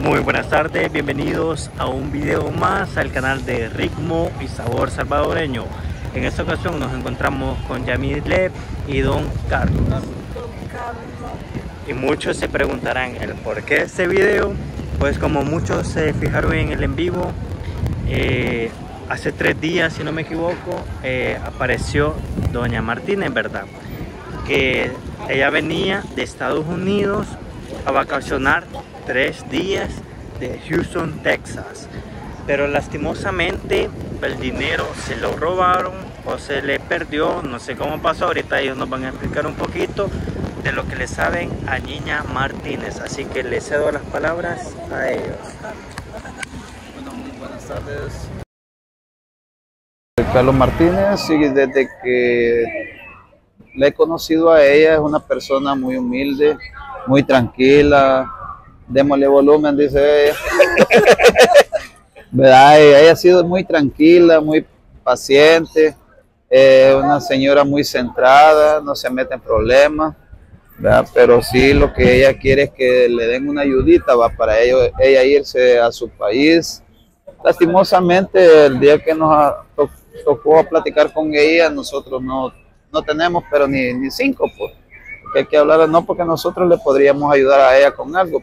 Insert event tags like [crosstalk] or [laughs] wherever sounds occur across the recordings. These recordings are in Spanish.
Muy buenas tardes, bienvenidos a un video más al canal de Ritmo y Sabor Salvadoreño. En esta ocasión nos encontramos con Yamil Lev y Don Carlos. Y muchos se preguntarán el por qué este video. Pues como muchos se fijaron en el en vivo, eh, hace tres días, si no me equivoco, eh, apareció Doña Martínez, ¿verdad? Que ella venía de Estados Unidos a vacacionar tres días de Houston, Texas. Pero lastimosamente el dinero se lo robaron o se le perdió, no sé cómo pasó, ahorita ellos nos van a explicar un poquito de lo que le saben a Niña Martínez. Así que le cedo las palabras a ellos. Bueno, muy buenas tardes. Carlos Martínez desde que le he conocido a ella es una persona muy humilde, muy tranquila. Démosle volumen, dice ella. [laughs] ¿Verdad? Ella ha sido muy tranquila, muy paciente, eh, una señora muy centrada, no se mete en problemas. ¿verdad? Pero sí lo que ella quiere es que le den una ayudita va para ello, ella irse a su país. Lastimosamente el día que nos tocó platicar con ella, nosotros no, no tenemos pero ni, ni cinco, pues. Que hay que hablar, no porque nosotros le podríamos ayudar a ella con algo.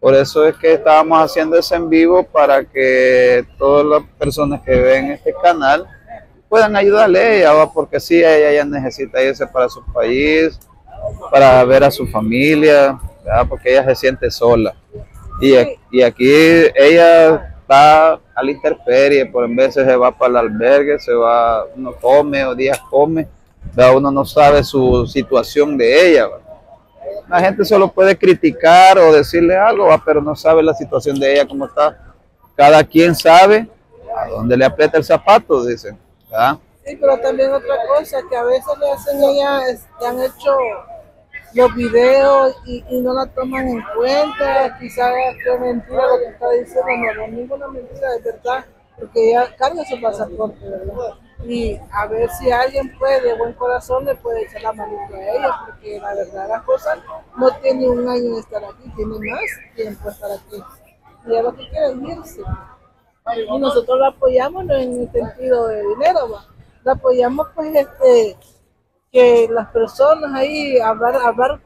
Por eso es que estábamos haciendo ese en vivo para que todas las personas que ven este canal puedan ayudarle a ella, ¿va? porque sí, ella ya necesita irse para su país, para ver a su familia, ¿verdad? porque ella se siente sola. Y, y aquí ella está a la intemperie, por en veces se va para el albergue, se va, uno come o días come, ¿verdad? uno no sabe su situación de ella. La gente solo puede criticar o decirle algo, pero no sabe la situación de ella, cómo está. Cada quien sabe a dónde le aprieta el zapato, dicen. Sí, pero también otra cosa, que a veces le hacen ella, le han hecho los videos y, no la toman en cuenta, quizás es mentira lo que está diciendo, no, no ninguna mentira, es verdad, porque ella carga su pasaporte, ¿verdad? Y a ver si alguien puede, de buen corazón, le puede echar la manita a ella, porque la verdad las cosas no tiene un año de estar aquí, tiene más tiempo de estar aquí. Y es lo que quiere es irse y nosotros la apoyamos no en el sentido de dinero, la apoyamos pues este que las personas ahí hablar hablar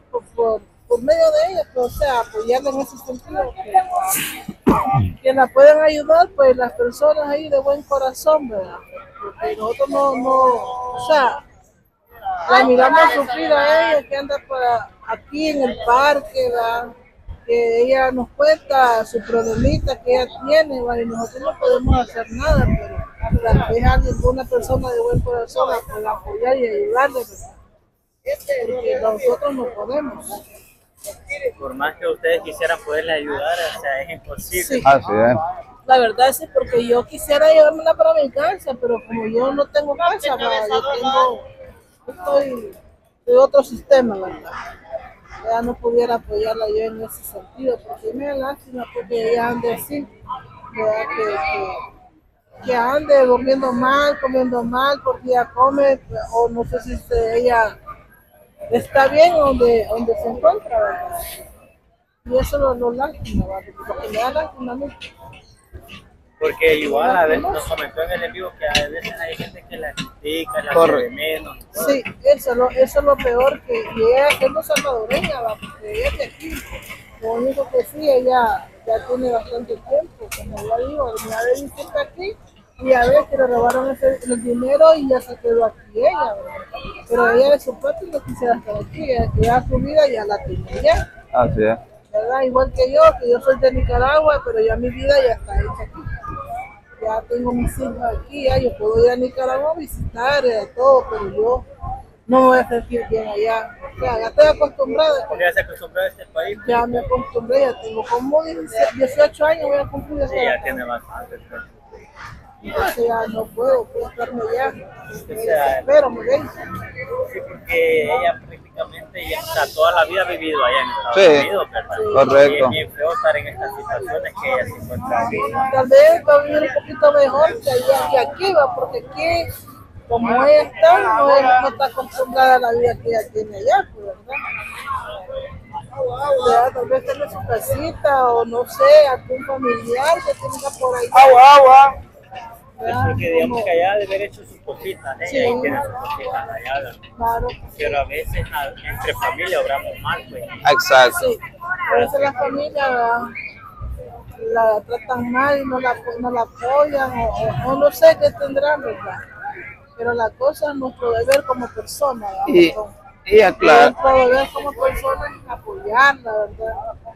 por medio de ellas, pues, o sea, apoyarla en ese sentido, que, que la pueden ayudar pues las personas ahí de buen corazón, ¿verdad? Porque nosotros no, no, o sea, la miramos sufrir a ella que anda para aquí en el parque, ¿verdad? que ella nos cuenta su problemita que ella tiene, ¿vale? y nosotros no podemos hacer nada, pero tal vez alguna persona de buen corazón la pueda apoyar y ayudarle, ¿verdad? porque nosotros no podemos. Por más que ustedes quisieran poderle ayudar, o sea, es imposible. Sí. Así es. La verdad sí, porque yo quisiera llevármela para mi casa, pero como yo no tengo casa, yo tengo, estoy de otro sistema, ¿verdad? Ya no pudiera apoyarla yo en ese sentido, porque me da lástima porque ella ande así, ¿verdad? Que, que, que ande durmiendo mal, comiendo mal, porque ella come, o no sé si ella está bien donde, donde se encuentra, ¿verdad? Y eso lo, lo lástima, ¿verdad? Porque me da lástima a mí. Porque igual a veces nos comentó en el en vivo que a veces hay gente que la critica, la de menos. Sí, eso, es lo- eso es lo peor que y ella siendo salvadoreña, ¿va? porque ella es de aquí. Lo único que sí, ella ya tiene bastante tiempo, como ya digo, venía de visita aquí y a que le robaron ese, el dinero y ya se quedó aquí ella, ¿verdad? Pero ella de su parte no quisiera estar aquí, ella, que su vida ya la tiene ya, Así es. ¿Verdad? Igual que yo, que yo soy de Nicaragua, pero ya mi vida ya está hecha aquí. Ya tengo mis hijos aquí, ya yo puedo ir a Nicaragua a visitar, eh, todo, pero yo no me voy a sentir bien allá. O sea, ya estoy acostumbrada, ya se acostumbró a este país, ya me acostumbré, ya tengo como 17 18 años, voy a cumplir sí, ya tiene bastante. pues. Entonces ya no puedo, puedo estarme allá. O sea, Pero me ven. Sí, porque ella prácticamente ya, o sea, toda la vida ha vivido allá en Estados Sí, Unidos, ¿verdad? correcto. Y es bien feo estar en estas situaciones que ella se encuentra aquí. Tal vez va a vivir un poquito mejor que allá que aquí, va, porque aquí, como ella está, no, es- no está acostumbrada a la vida que ella tiene allá, pues, ¿verdad? ¿verdad? Tal vez tener su casita o no sé, algún familiar que tenga por ahí. Agua, agua. ¿Verdad? Porque digamos que allá de haber hecho sus cositas, ¿eh? Sí. ahí tienen sus cositas allá. Claro, Pero a veces a- entre familia obramos mal, pues. Exacto. sí. A veces la familia la tratan mal y no la, no la apoyan o, o- o no sé qué tendrán, ¿verdad? Pero la cosa es nuestro deber como persona, ¿verdad? Y, y aclarar. nuestro deber como persona es apoyarla, ¿verdad?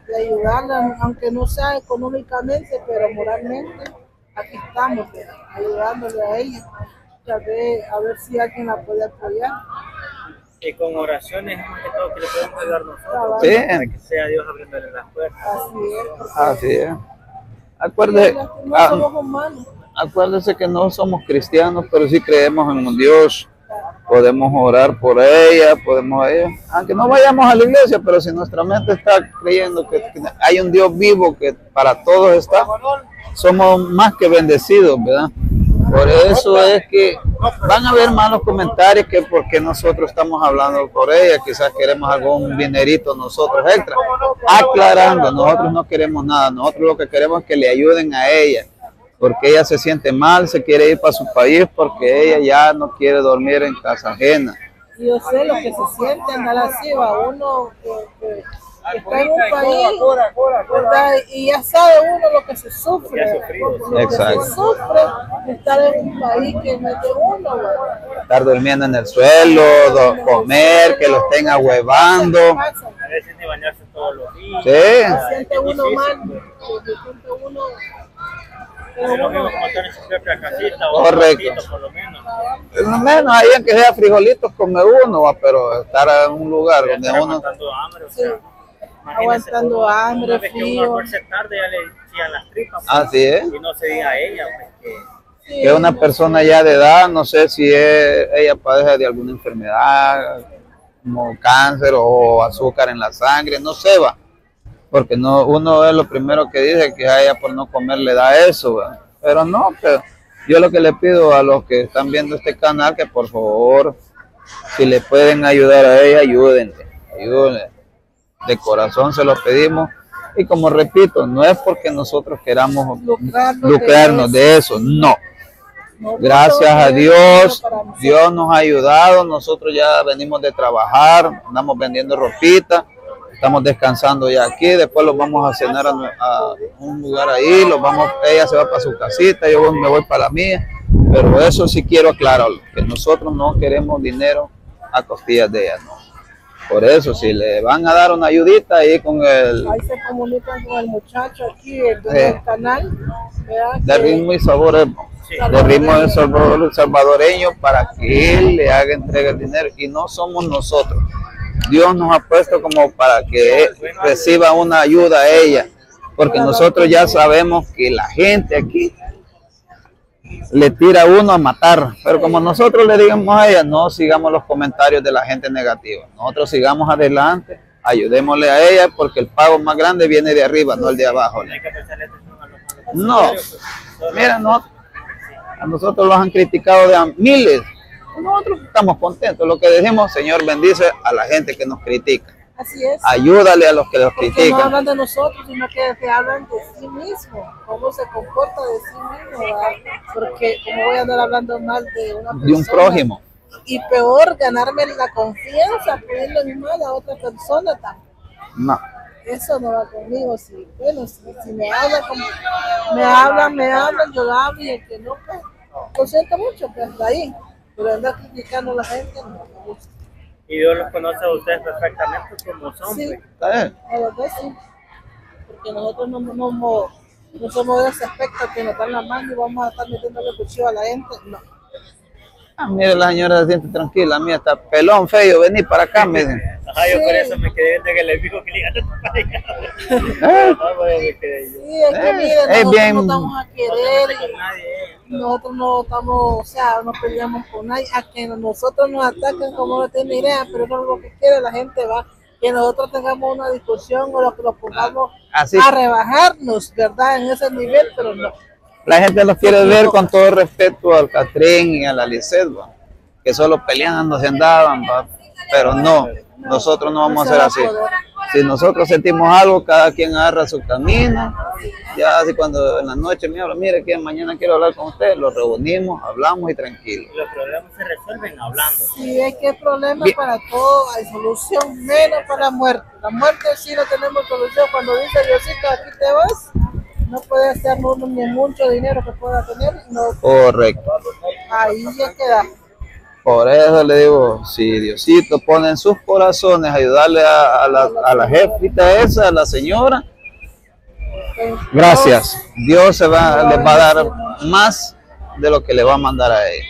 Y ayudarla, aunque no sea económicamente, pero moralmente, aquí estamos, ayudándole a ella. A ver, a ver si alguien la puede apoyar. Y con oraciones más que todo que le podemos ayudar nosotros. Sí. Para que sea Dios abriéndole las puertas. Así es. Así es. Acuérdese, no ah, somos humanos. acuérdese que no somos cristianos, pero sí creemos en un Dios. Podemos orar por ella, podemos ella. Aunque no vayamos a la iglesia, pero si nuestra mente está creyendo que hay un Dios vivo que para todos está, somos más que bendecidos, ¿verdad? Por eso es que van a haber malos comentarios que porque nosotros estamos hablando por ella, quizás queremos algún dinerito nosotros extra. Aclarando, nosotros no queremos nada, nosotros lo que queremos es que le ayuden a ella, porque ella se siente mal, se quiere ir para su país porque ella ya no quiere dormir en casa ajena. Yo sé lo que se siente andar así, va uno que, que- que está en un país, ¿verdad? Y ya sabe uno lo que se sufre, lo que Exacto. se sufre estar en un país que no es de uno, ¿verdad? Estar durmiendo en el suelo, do- comer, que lo estén ahuevando. A veces ni bañarse todos los días. Sí. Se siente uno mal, se siente uno... casita o Correcto. por lo menos. Por lo menos ahí en que sea frijolitos come uno, va, pero estar en un lugar Ya donde uno... aguantando hambre, o Sí. sea, imagínese, Aguantando una hambre, vez que uno frío. almuerce tarde ya le chillan las tripas. pues, Así es. Y no se diga a ella, pues, que Sí, que una persona ya de edad, no sé si es- ella padece de alguna enfermedad, como cáncer o azúcar en la sangre, no sé, va. Porque no, uno es lo primero que dice que a ella por no comer le da eso. Pero no, pero yo lo que le pido a los que están viendo este canal, que por favor, si le pueden ayudar a ella, ayúdenle, ayúdenle. De corazón se lo pedimos. Y como repito, no es porque nosotros queramos Lucrarnos de eso, no. Gracias a Dios. Dios nos ha ayudado, nosotros ya venimos de trabajar, andamos vendiendo ropita, estamos descansando ya aquí, después los vamos a cenar a, un lugar ahí, los vamos, ella se va para su casita, yo me voy para la mía, pero eso sí quiero aclararlo, que nosotros no queremos dinero a costillas de ella, no. Por eso, si le van a dar una ayudita ahí con el Ahí se comunican con el muchacho aquí, el dueño Sí. del canal, de ritmo y sabores, Sí. de ritmo de salvador- salvadoreño para que él le haga entrega el dinero y no somos nosotros. Dios nos ha puesto como para que reciba una ayuda a ella, porque nosotros ya sabemos que la gente aquí le tira a uno a matar, pero como nosotros le digamos a ella, no sigamos los comentarios de la gente negativa, nosotros sigamos adelante, ayudémosle a ella, porque el pago más grande viene de arriba, no el de abajo. No. Mira, no, a nosotros los han criticado de miles. Nosotros estamos contentos. Lo que decimos, Señor, bendice a la gente que nos critica. Así es. Ayúdale a los que los Porque no critican. hablan de nosotros, sino que, que hablan de sí mismo, cómo se comporta de sí mismo, ¿verdad? Porque como voy a andar hablando mal de una persona. De un prójimo. Y peor, ganarme la confianza, poniendo en mal a otra persona también. No. Eso no va conmigo. Si, bueno, si, si me hablan, como, me hablan, me hablan, yo hablo y el que no, pues, lo siento mucho, pues ahí. Pero andar criticando a la gente no me gusta. Y Dios los conoce a ustedes perfectamente como son. Sí. pues. ¿Está bien? La verdad sí. Porque nosotros no, no, no, no somos de ese aspecto que nos dan la mano y vamos a estar metiéndole cuchillo a la gente. No. Ah, mire, la señora se siente tranquila. La mía está pelón, feo. Vení para acá, me dicen. Ajá, yo por Sí. eso me quedé de que le dijo que le iban a para. Eh, Ah, yo. Sí, es que Eh, miren, es nosotros bien- no estamos a No querer, nadie. eh. Nosotros no estamos, o sea, no peleamos con nadie, a que nosotros nos ataquen como no tiene idea, pero eso es lo que quiere la gente, va, que nosotros tengamos una discusión o lo que nos pongamos Así. a rebajarnos, ¿verdad? En ese nivel, pero no. La gente los quiere ver con todo respeto al Catrín y a la Lisset, que solo peleando se andaban, va, pero no. Nosotros no vamos a se hacer va así. Si nosotros sentimos algo, cada quien agarra su camino. Ya así cuando en la noche me habla, mire que mañana quiero hablar con usted, lo reunimos, hablamos y tranquilo. Los problemas se resuelven hablando. Sí, es que hay problemas Bien. para todo, hay solución, menos para la muerte. La muerte sí no tenemos solución. Cuando dice Diosito, aquí te vas, no puede ser uno ni mucho dinero que pueda tener, no, Correcto. ahí ya queda. Por eso le digo, si Diosito pone en sus corazones ayudarle a, a la, a la jefita esa, a la señora, gracias. Dios se va, les va a dar más de lo que le va a mandar a ella.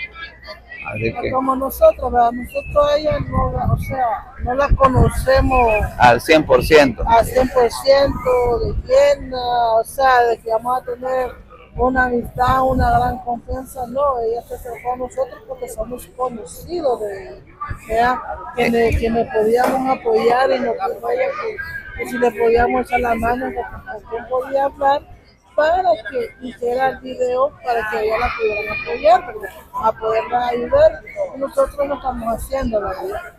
Así que Como nosotros, ¿verdad? nosotros a ella no, o sea, no la conocemos al 100%. al 100% de tienda, o sea, de que vamos a tener una amistad, una gran confianza, no, ella se acercó a nosotros porque somos conocidos de ella, que, le, que nos podíamos apoyar y nos dijo ella que, si le podíamos echar la mano, con quién podía hablar para que hiciera el video para que ella la pudieran apoyar, ¿verdad? a poderla ayudar, nosotros lo estamos haciendo, ¿verdad?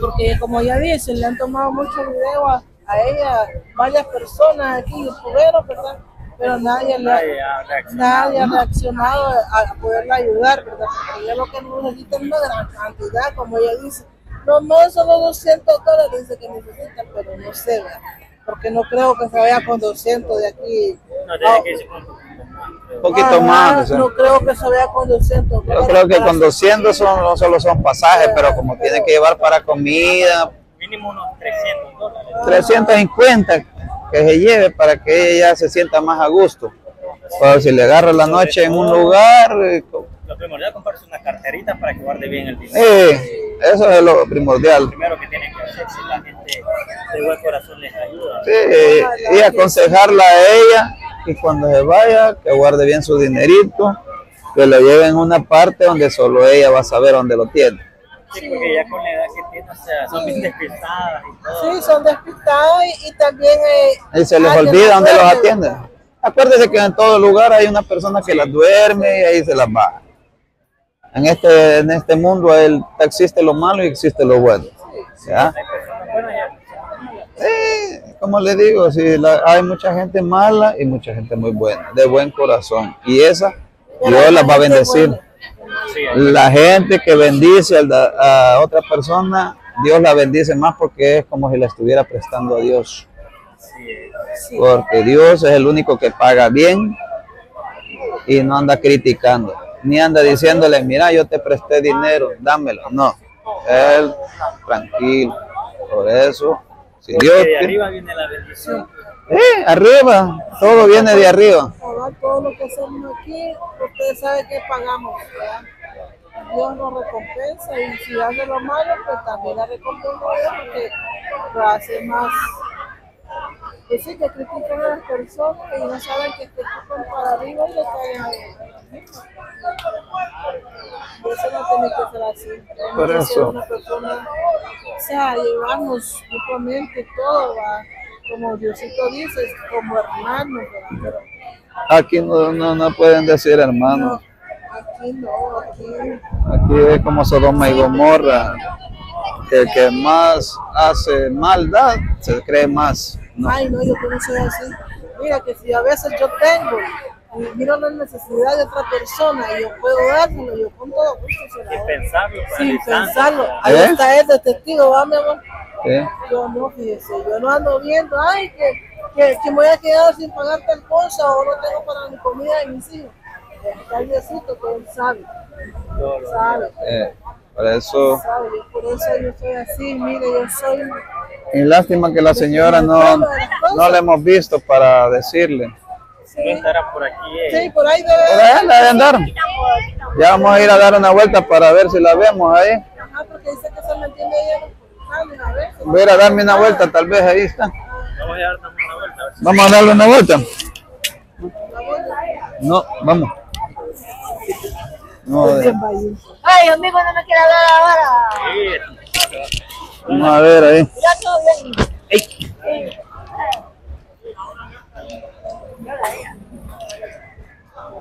porque como ya dice, le han tomado muchos videos a, a ella, varias personas aquí, youtuberos, ¿verdad? Pero nadie, le ha, Nadie ha reaccionado. nadie ha reaccionado a, a poderla ayudar, ¿verdad? Porque ella lo que necesita es una gran cantidad, como ella dice. No, no solo 200 dólares dice que necesita, pero no sé, ¿verdad? Porque no creo que se vaya con 200 de aquí. No tiene que irse con un poquito ajá, más. o sea. No creo que se vaya con 200 Yo creo que con 200 son, no solo son pasajes, pero como tiene que llevar para comida, mínimo unos 300 dólares. 350 que se lleve para que ella se sienta más a gusto. Pero si le agarra la noche en un lugar, eh, Lo primordial es comprarse una carterita para que guarde bien el dinero. eh, eso es lo primordial. Lo primero que tienen que hacer si la gente de buen corazón les ayuda. Sí, y aconsejarla a ella y cuando se vaya, que guarde bien su dinerito, que lo lleve en una parte donde solo ella va a saber dónde lo tiene. Sí, porque ya con la edad que tiene, o sea, son bien despistadas y todo. Sí, son despistados y, y también... eh, Y se les olvida dónde los duerme. atiende. Acuérdese que en todo lugar hay una persona que las duerme y ahí se las va. En este, en este mundo el- existe lo malo y existe lo bueno. ¿ya? Eh, como le digo, sí, la- hay mucha gente mala y mucha gente muy buena, de buen corazón. Y esa Dios las va a bendecir. La gente que bendice a, otra persona, Dios la bendice más porque es como si la estuviera prestando a Dios. Porque Dios es el único que paga bien y no anda criticando, ni anda diciéndole, mira, yo te presté dinero, dámelo. No, él tranquilo. Por eso, si Dios... porque de arriba viene la bendición. Eh, arriba, todo viene de arriba. Todo lo que hacemos aquí, ustedes saben que pagamos. ¿verdad? Dios nos recompensa y si hace lo malo, pues también la recompensa porque lo hace más. Pues sí, que critican a las personas y no saben que critican para arriba y le caen a eso no tiene que ser así. Tenemos Por que ser eso. una persona, o sea, llevarnos mutuamente todo, ¿va? Como Diosito dice, como hermanos, ¿verdad? Aquí no, no, no pueden decir no, hermano. aquí no, aquí Aquí es como Sodoma y Gomorra. Que el que más hace maldad se cree más. No. Ay, no, yo no soy así. Mira que si a veces yo tengo y miro la necesidad de otra persona y yo puedo dárselo, yo con todo gusto se la Sin pensarlo, Sin pensarlo. Ahí ¿Eh? está de testigo, va mi amor. Yo no, fíjese, yo no ando viendo, ay, que, que, que me voy a quedar sin pagar tal cosa o no tengo para mi comida y mis hijos. Está el Diosito que él sabe, sabe, Eh, por eso, sabe. Yo por eso yo soy así, mire, yo soy y lástima que la señora no, no la hemos visto para decirle. No estará por aquí. eh. Sí, por ahí Por debe. ahí la deben dar. Ya vamos a ir a dar una vuelta para ver si la vemos ahí. Ajá, porque dice que se mantiene ahí. Voy a ir a darme una vuelta, tal vez ahí está. Vamos a dar también una vuelta. a ver si- Vamos a darle una vuelta. No, vamos. No, de- Ay, amigo, no me quiere hablar ahora. Sí, vamos a ver ahí. Ya todo bien. Yeah.